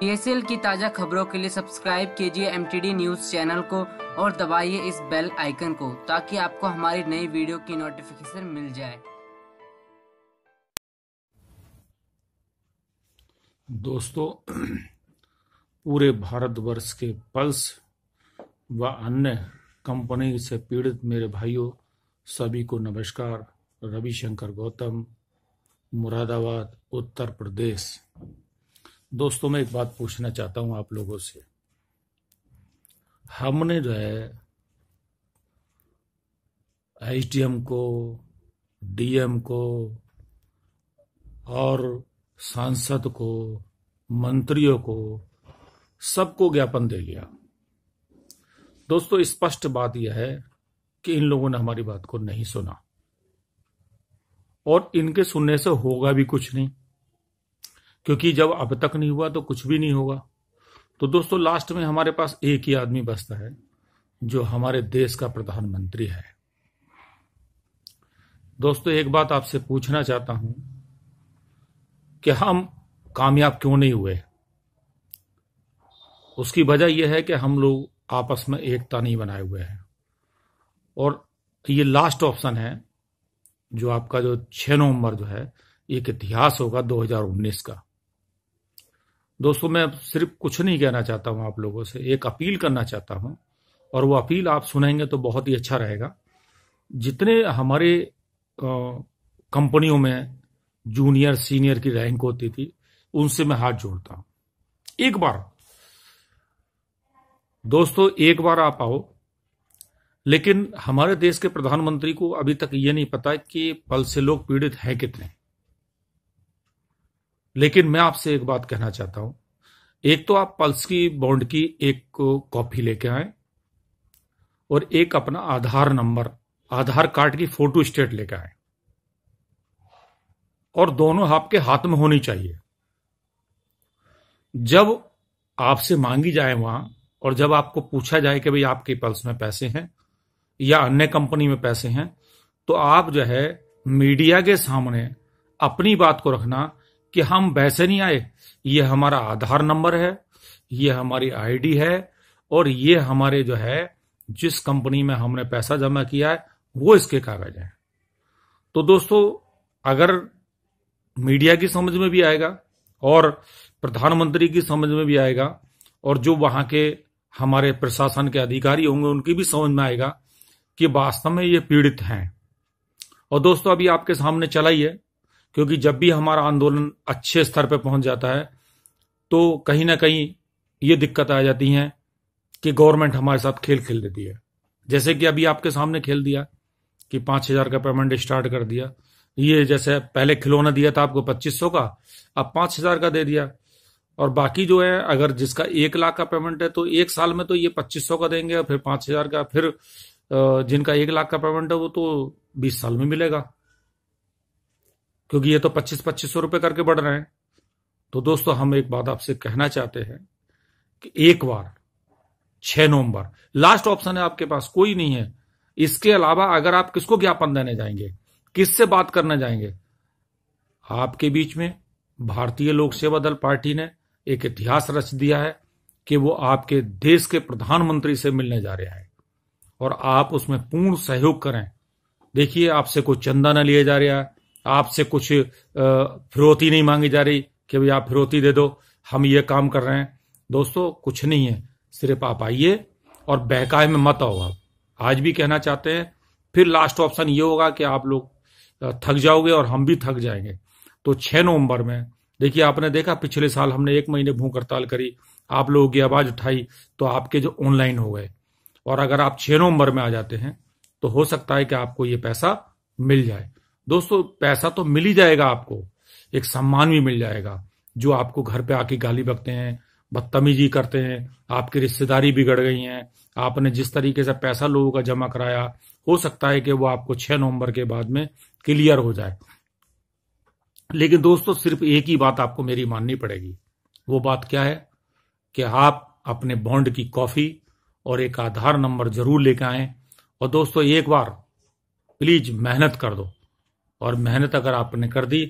PSL की ताज़ा खबरों के लिए सब्सक्राइब कीजिए एमटीडी न्यूज़ चैनल को और दबाइए इस बेल आइकन को ताकि आपको हमारी नई वीडियो की नोटिफिकेशन मिल जाए। दोस्तों, पूरे भारतवर्ष के पल्स व अन्य कंपनी से पीड़ित मेरे भाइयों, सभी को नमस्कार। रविशंकर गौतम, मुरादाबाद, उत्तर प्रदेश। दोस्तों, मैं एक बात पूछना चाहता हूँ आप लोगों से। हमने जो है एसडीएम को डीएम को, और सांसद को, मंत्रियों को, सबको ज्ञापन दे लिया दोस्तों, स्पष्ट बात यह है कि इन लोगों ने हमारी बात को नहीं सुना। और इनके सुनने से होगा भी कुछ नहीं। क्योंकि जब अब तक नहीं हुआ तो कुछ भी नहीं होगा। तो दोस्तों लास्ट में हमारे पास एक ही आदमी बसता है, जो हमारे देश का प्रधानमंत्री है। दोस्तों, एक बात आपसे पूछना चाहता हूँ कि हम कामयाब क्यों नहीं हुए? उसकी वजह यह है कि हम लोग आपस में एकता नहीं बनाए हुए हैं। और ये लास्ट ऑप्शन है, जो आपका जो छह नवंबर जो है, एक इतिहास होगा 2019 का। दोस्तों, मैं सिर्फ़ कुछ नहीं कहना चाहता हूँ आप लोगों से, एक अपील करना चाहता हूँ, और वो अपील आप सुनेंगे तो बहुत ही अच्छा रहेगा। जितने हमारे कंपनियों में जूनियर, सीनियर की रैंक होती थी, उनसे मैं हाथ जोड़ता हूँ। एक बार, दोस्तों, एक बार आप आओ, लेकिन हमारे देश के प्रधानमंत्री को अभी तक ये नहीं पता कि पल से लोग पीड़ित हैं कितने। लेकिन मैं आपसे एक बात कहना चाहता हूँ। एक तो आप पल्स की, बॉन्ड की एक कॉपी लेके आए और एक अपना आधार नंबर, आधार कार्ड की फ़ोटो स्टेट लेके आए। और दोनों आपके हाथ में होनी चाहिए। जब आपसे मांगी जाए वहाँ और जब आपको पूछा जाए कि भाई आपके पल्स में पैसे हैं या अन्य कंपनी में पैसे हैं तो आप जो है मीडिया के सामने अपनी बात को रखना कि हम वैसे नहीं आए। ये हमारा आधार नंबर है, ये हमारी आईडी है, और ये हमारे जो है, जिस कंपनी में हमने पैसा जमा किया है, वो इसके कागज़ है। तो दोस्तों, अगर मीडिया की समझ में भी आएगा, और प्रधानमंत्री की समझ में भी आएगा, और जो वहाँ के हमारे प्रशासन के अधिकारी होंगे, उनकी भी समझ में आएगा कि वास्तव में ये पीड़ित हैं। और दोस्तों, अभी आपके सामने चला ही है क्योंकि जब भी हमारा आंदोलन अच्छे स्तर पर पहुँच जाता है तो कहीं ना कहीं ये दिक्कत आ जाती है कि गवर्नमेंट हमारे साथ खेल खेल देती है। जैसे कि अभी आपके सामने खेल दिया कि पाँच हज़ार का पेमेंट स्टार्ट कर दिया। ये जैसे पहले खिलौना दिया था आपको पच्चीस सौ का, अब पाँच हज़ार का दे दिया। और बाकी जो है, अगर जिसका एक लाख का पेमेंट है तो एक साल में तो ये पच्चीस सौ का देंगे और फिर पाँच हज़ार का, फिर जिनका एक लाख का पेमेंट है, वो तो बीस साल में मिलेगा। क्योंकि ये तो पच्चीस पच्चीस सौ रुपए करके बढ़ रहे हैं। तो दोस्तों, हम एक बात आपसे कहना चाहते हैं कि एक बार, छह नवंबर, लास्ट ऑप्शन है आपके पास, कोई नहीं है। इसके अलावा अगर आप किसको ज्ञापन देने जाएँगे, किससे बात करने जाएँगे, आपके बीच में भारतीय लोक सेवा दल पार्टी ने एक इतिहास रच दिया है कि वो आपके देश के प्रधानमंत्री से मिलने जा रहा है। और आप उसमें पूर्ण सहयोग करें। देखिए, आपसे कोई चंदा न लिया जा रहा है। आपसे कुछ फिरौती नहीं मांगी जा रही कि भाई आप फिरौती दे दो, हम ये काम कर रहे हैं। दोस्तों, कुछ नहीं है, सिर्फ़ आप आइए और बहकाए में मत आओ आप। आज भी कहना चाहते हैं, फिर लास्ट ऑप्शन ये होगा कि आप लोग थक जाओगे और हम भी थक जाएँगे। तो छह नवंबर में, देखिए आपने देखा, पिछले साल हमने एक महीने भूख हड़ताल करी, आप लोगों की आवाज़ उठाई तो आपके जो ऑनलाइन हो गए। और अगर आप छह नवंबर में आ जाते हैं तो हो सकता है कि आपको ये पैसा मिल जाए। दोस्तों, पैसा तो मिल ही जाएगा आपको। एक सम्मान भी मिल जाएगा, जो आपको घर पे आके गाली बकते हैं, बदतमीजी करते हैं, आपकी रिश्तेदारी बिगड़ गई है, आपने जिस तरीके से पैसा लोगों का जमा कराया, हो सकता है कि वो आपको छह नवंबर के बाद में क्लियर हो जाए। लेकिन दोस्तों, सिर्फ़ एक ही बात आपको मेरी माननी पड़ेगी। वो बात क्या है? कि आप अपने बॉन्ड की कॉफ़ी और एक आधार नंबर ज़रूर लेकर आए। और दोस्तों, एक बार, प्लीज़ मेहनत कर दो। और मेहनत अगर आपने कर दी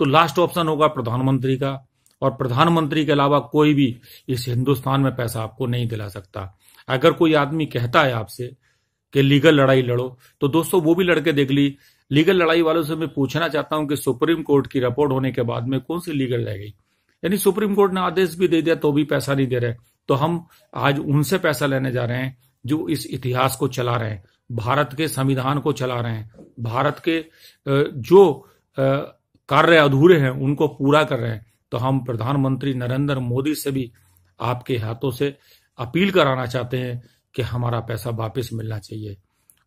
तो लास्ट ऑप्शन होगा प्रधानमंत्री का। और प्रधानमंत्री के अलावा कोई भी इस हिंदुस्तान में पैसा आपको नहीं दिला सकता। अगर कोई आदमी कहता है आपसे कि लीगल लड़ाई लड़ो तो दोस्तों वो भी लड़के देख ली। लीगल लड़ाई वालों से मैं पूछना चाहता हूँ कि सुप्रीम कोर्ट की रिपोर्ट होने के बाद में कौन सी लीगल रह गई? यानी सुप्रीम कोर्ट ने आदेश भी दे दिया तो भी पैसा नहीं दे रहे। तो हम आज उनसे पैसा लेने जा रहे हैं, जो इस इतिहास को चला रहे हैं। भारत के संविधान को चला रहे हैं। भारत के जो कार्य अधूरे हैं, उनको पूरा कर रहे हैं। तो हम प्रधानमंत्री नरेंद्र मोदी से भी आपके हाथों से अपील कराना चाहते हैं कि हमारा पैसा वापस मिलना चाहिए।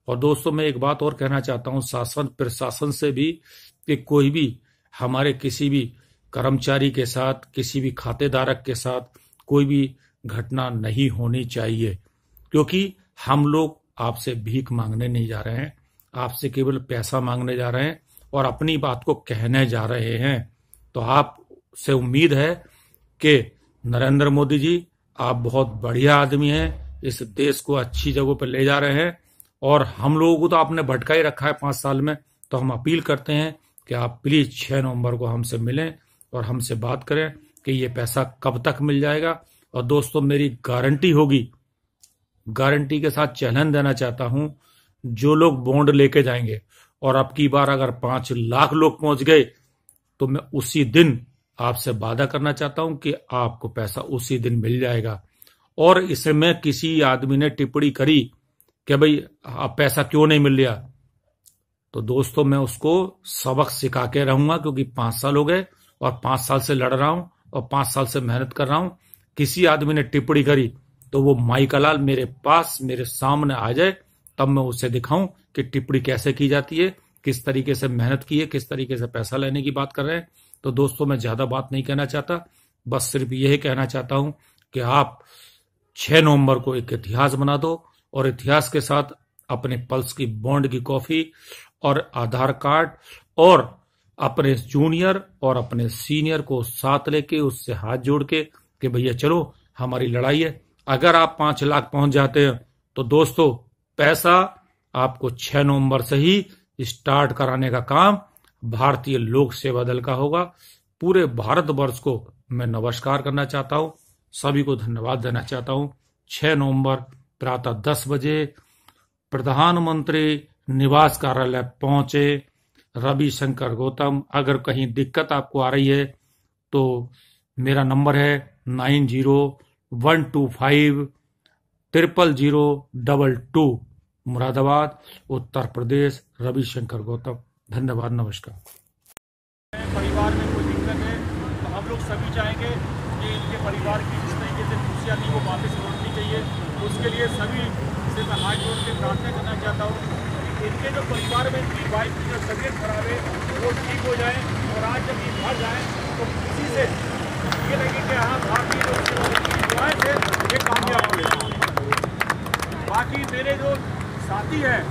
और दोस्तों, मैं एक बात और कहना चाहता हूँ, शासन, प्रशासन से भी कि कोई भी हमारे किसी भी कर्मचारी के साथ, किसी भी खातेदारक के साथ कोई भी घटना नहीं होनी चाहिए। क्योंकि हम लोग आपसे भीख मांगने नहीं जा रहे हैं, आपसे केवल पैसा मांगने जा रहे हैं और अपनी बात को कहने जा रहे हैं। तो आप से उम्मीद है कि नरेंद्र मोदी जी, आप बहुत बढ़िया आदमी हैं, इस देश को अच्छी जगहों पर ले जा रहे हैं और हम लोगों को तो आपने भटका ही रखा है पाँच साल में। तो हम अपील करते हैं कि आप प्लीज़ छह नवंबर को हमसे मिलें और हमसे बात करें कि ये पैसा कब तक मिल जाएगा। और दोस्तों, मेरी गारंटी होगी गारंटी के साथ चैलेंज देना चाहता हूँ, जो लोग बॉन्ड लेके जाएँगे और अब की बार अगर पाँच लाख लोग पहुँच गए तो मैं उसी दिन आपसे वादा करना चाहता हूँ कि आपको पैसा उसी दिन मिल जाएगा। और इसमें किसी आदमी ने टिप्पणी करी कि भाई अब पैसा क्यों नहीं मिल रहा तो दोस्तों, मैं उसको सबक सिखा के रहूँगा, क्योंकि पाँच साल हो गए और पाँच साल से लड़ रहा हूँ और पाँच साल से मेहनत कर रहा हूँ। किसी आदमी ने टिप्पणी करी तो वो माइकालाल मेरे पास, मेरे सामने आ जाए, तब मैं उसे दिखाऊँ कि टिप्पणी कैसे की जाती है, किस तरीके से मेहनत की है, किस तरीके से पैसा लेने की बात कर रहे हैं। तो दोस्तों, मैं ज़्यादा बात नहीं कहना चाहता, बस सिर्फ़ यही कहना चाहता हूँ कि आप छह नवंबर को एक इतिहास बना दो और इतिहास के साथ अपने पल्स की बॉन्ड की कॉफ़ी और आधार कार्ड और अपने जूनियर और अपने सीनियर को साथ लेके उससे हाथ जोड़ के कि भैया चलो, हमारी लड़ाई है अगर आप पाँच लाख पहुँच जाते हैं तो दोस्तों, पैसा आपको छह नवंबर से ही स्टार्ट कराने का काम भारतीय लोक सेवा दल का होगा। पूरे भारतवर्ष को मैं नमस्कार करना चाहता हूँ, सभी को धन्यवाद देना चाहता हूँ। छह नवंबर प्रातः दस बजे प्रधानमंत्री निवास कार्यालय पहुँचे। रविशंकर गौतम, अगर कहीं दिक्कत आपको आ रही है तो मेरा नंबर है nine zero one two five, triple zero double two, Moradabad, Uttar Pradesh, Ravishankar Gautam. धन्यवाद, नमस्कार। परिवार में कोई दिक्कत है तो हम लोग सभी चाहेंगे कि इनके परिवार की जिस तरीके से खुशियाँ थी, वो वापस लौटनी चाहिए। उसके लिए सभी से मैं हाथ जोड़ के प्रार्थना करना चाहता हूँ इनके जो परिवार में इनकी वाइफ की जो तबीयत खराब है, वो ठीक हो जाए और आज जब ये घर जाए तो किसी से ये लगे कि हाँ भारतीय दुआएँ थे, ये कामयाब हुए बाकी मेरे जो साथी हैं,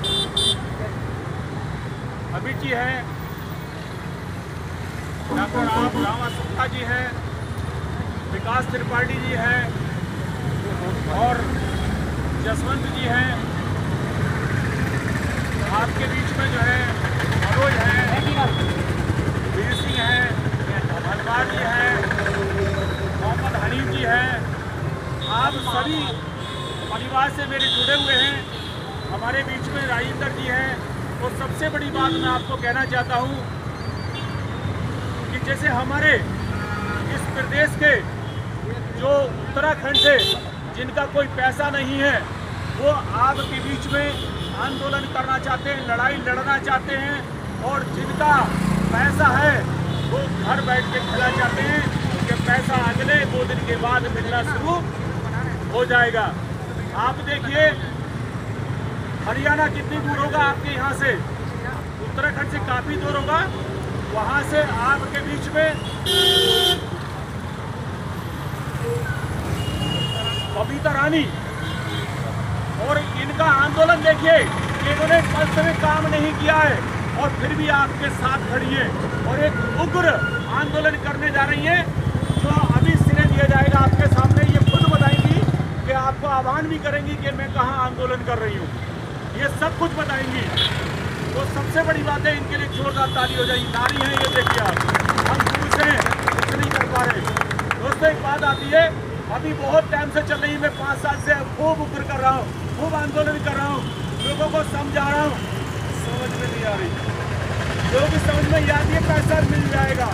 अमित जी हैं, डॉक्टर राम रामा सुक्का जी हैं, विकास त्रिपाठी जी हैं, और जसवंत जी हैं। आपके बीच में जो है मनोज हैं वीर सिंह हैं हनुमान जी हैं मोहम्मद हनीम जी हैं आप सभी परिवार से मेरे जुड़े हुए हैं हमारे बीच में राजेंद्र जी हैं और सबसे बड़ी बात मैं आपको कहना चाहता हूँ कि जैसे हमारे इस प्रदेश के जो उत्तराखंड से जिनका कोई पैसा नहीं है, वो आपके बीच में आंदोलन करना चाहते हैं, लड़ाई लड़ना चाहते हैं और जिनका पैसा है, वो घर बैठ के खेला चाहते हैं कि पैसा अगले दो दिन के बाद मिलना शुरू हो जाएगा। आप देखिए, हरियाणा कितनी दूर होगा आपके यहाँ से? उत्तराखंड से काफ़ी दूर होगा। वहाँ से आपके बीच में बबीता रानी और इनका आंदोलन देखिए, इन्होंने पल्स में काम नहीं किया है और फिर भी आपके साथ खड़ी है और एक उग्र आंदोलन करने जा रही है, जो अभी सिरे दिया जाएगा आपके सामने। ये खुद बताएँगी कि आपको आह्वान भी करेंगी कि मैं कहाँ आंदोलन कर रही हूँ। ये सब कुछ बताएँगी। तो सबसे बड़ी बात है, इनके लिए जोरदार ताली हो जाएगी। नारी है ये, देखिए आप। हम पुरुष हैं, कुछ नहीं कर पा रहे। दोस्तों, एक बात आती है, अभी बहुत टाइम से चल रही है, मैं पाँच साल से खूब उग्र कर रहा हूँ, खूब आंदोलन कर रहा हूँ, लोगों को समझा रहा हूँ। समझ में नहीं आ रही। जो भी समझ में आती है, पैसा मिल जाएगा।